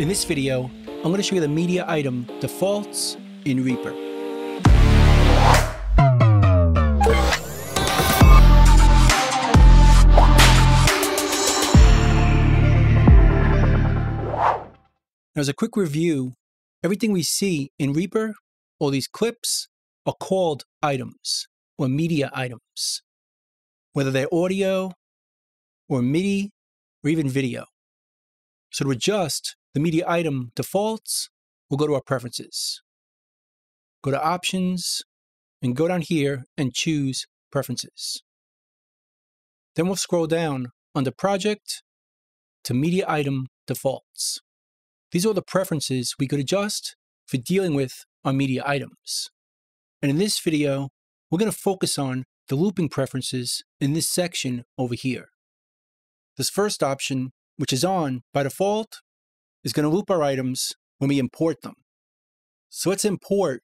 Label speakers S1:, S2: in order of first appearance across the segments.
S1: In this video, I'm going to show you the media item defaults in Reaper. Now, as a quick review, everything we see in Reaper, all these clips, are called items or media items, whether they're audio or MIDI or even video. So to adjust the media item defaults, we'll go to our preferences. Go to options and go down here and choose preferences. Then we'll scroll down under project to media item defaults. These are the preferences we could adjust for dealing with our media items. And in this video, we're going to focus on the looping preferences in this section over here. This first option, which is on by default, is going to loop our items when we import them. So let's import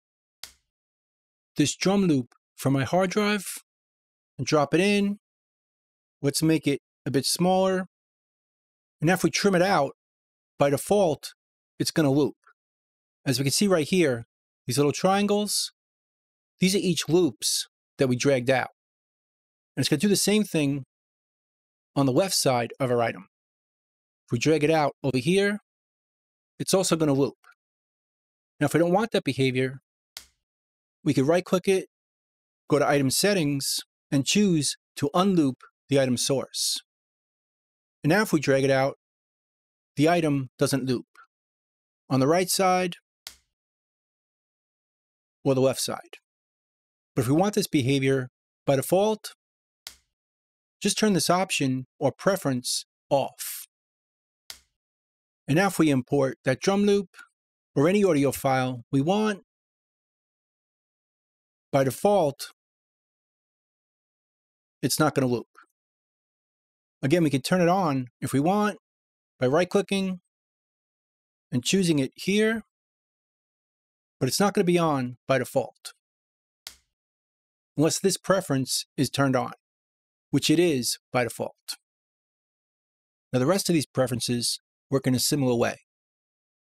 S1: this drum loop from my hard drive and drop it in. Let's make it a bit smaller. And if we trim it out, by default, it's going to loop. As we can see right here, these little triangles, these are each loops that we dragged out. And it's going to do the same thing on the left side of our item. If we drag it out over here, it's also going to loop. Now, if we don't want that behavior, we could right click it, go to item settings, and choose to unloop the item source. And now if we drag it out, the item doesn't loop on the right side or the left side. But if we want this behavior by default, just turn this option or preference off. And now if we import that drum loop or any audio file we want, by default, it's not going to loop. Again, we can turn it on if we want by right-clicking and choosing it here, but it's not going to be on by default unless this preference is turned on, which it is by default. Now the rest of these preferences work in a similar way.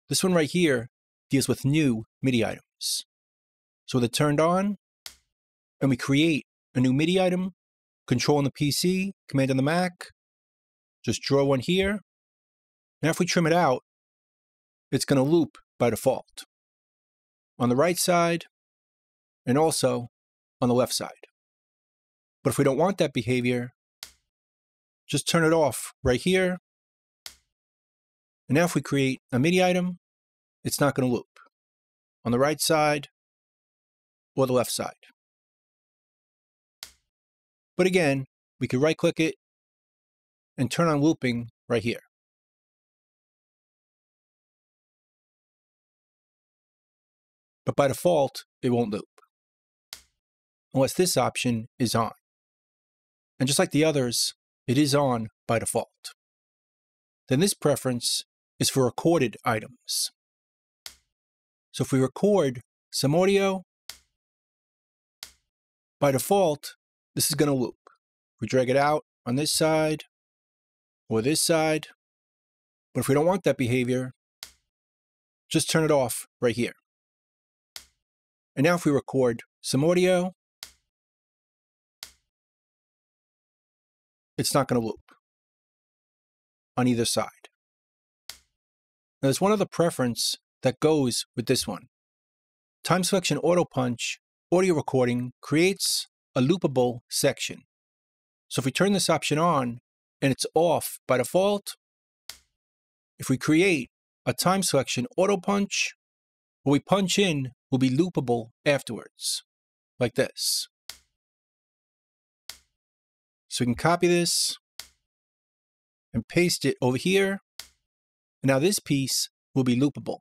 S1: This one right here deals with new MIDI items. So with it turned on, and we create a new MIDI item, control on the PC, command on the Mac, just draw one here. Now if we trim it out, it's going to loop by default on the right side and also on the left side. But if we don't want that behavior, just turn it off right here. And now if we create a MIDI item, it's not going to loop on the right side or the left side. But again, we could right click it and turn on looping right here. But by default, it won't loop unless this option is on. And just like the others, it is on by default. Then this preference is for recorded items. So if we record some audio, by default, this is going to loop. We drag it out on this side or this side. But if we don't want that behavior, just turn it off right here. And now if we record some audio, it's not going to loop on either side. There's one other preference that goes with this one. Time Selection Auto Punch audio recording creates a loopable section. So if we turn this option on and it's off by default, if we create a time selection auto punch, what we punch in will be loopable afterwards, like this. So we can copy this and paste it over here. Now this piece will be loopable.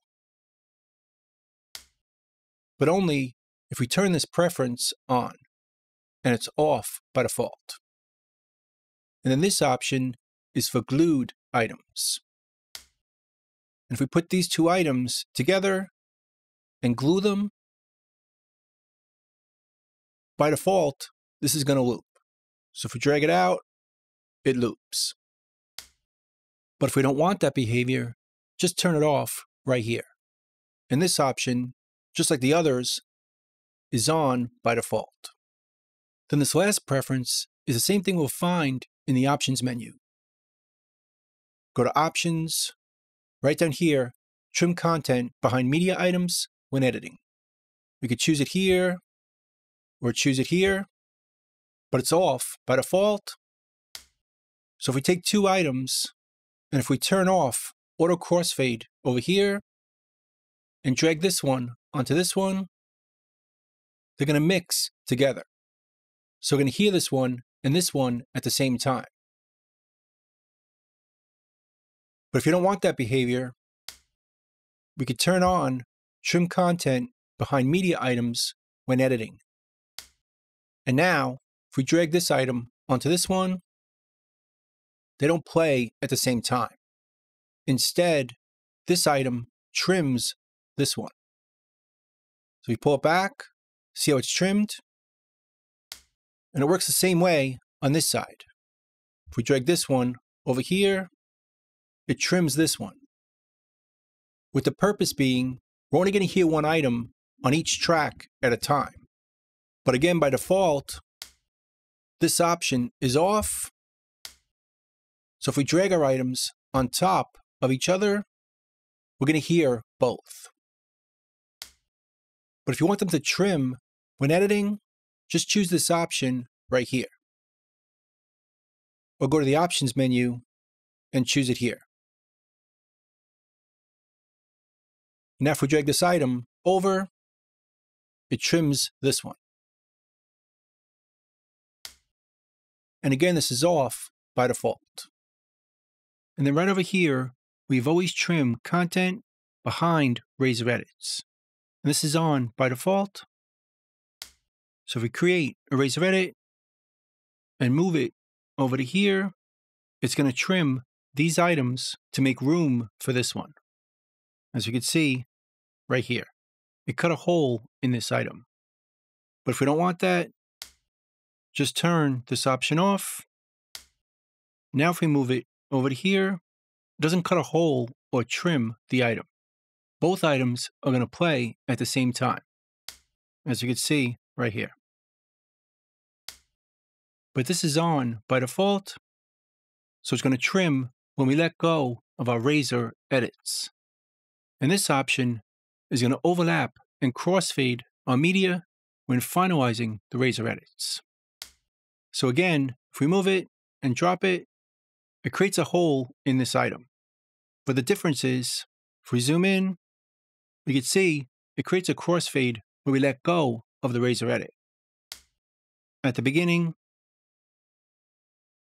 S1: But only if we turn this preference on and it's off by default. And then this option is for glued items. And if we put these two items together and glue them, by default, this is going to loop. So if we drag it out, it loops. But if we don't want that behavior, just turn it off right here. And this option, just like the others, is on by default. Then this last preference is the same thing we'll find in the options menu. Go to options, right down here, trim content behind media items when editing. We could choose it here or choose it here, but it's off by default. So if we take two items and if we turn off auto crossfade over here and drag this one onto this one, they're going to mix together. So we're going to hear this one and this one at the same time. But if you don't want that behavior, we could turn on trim content behind media items when editing. And now, if we drag this item onto this one, they don't play at the same time. Instead, this item trims this one. So we pull it back, see how it's trimmed, and it works the same way on this side. If we drag this one over here, it trims this one. With the purpose being, we're only going to hear one item on each track at a time. But again, by default, this option is off. So if we drag our items on top of each other, we're going to hear both. But if you want them to trim when editing, just choose this option right here. Or go to the options menu and choose it here. Now if we drag this item over, it trims this one. And again, this is off by default. And then right over here, we've always trimmed content behind Razor Edits. And this is on by default. So if we create a Razor Edit and move it over to here, it's going to trim these items to make room for this one. As you can see, right here. It cut a hole in this item. But if we don't want that, just turn this option off. Now if we move it over here, doesn't cut a hole or trim the item. Both items are going to play at the same time, as you can see right here. But this is on by default, so it's going to trim when we let go of our razor edits. And this option is going to overlap and crossfade our media when finalizing the razor edits. So again, if we move it and drop it, it creates a hole in this item. But the difference is, if we zoom in, we can see it creates a crossfade where we let go of the razor edit. At the beginning,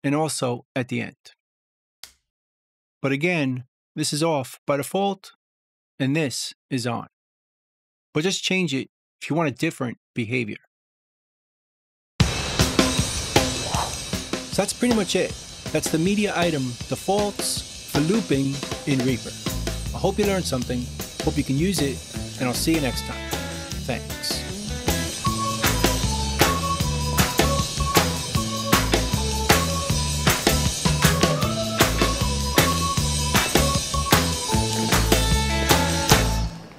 S1: and also at the end. But again, this is off by default, and this is on but just change it if you want a different behavior. So that's pretty much it. That's the media item defaults for looping in Reaper. I hope you learned something, hope you can use it, and I'll see you next time. Thanks.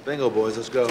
S2: Bingo, boys, let's go.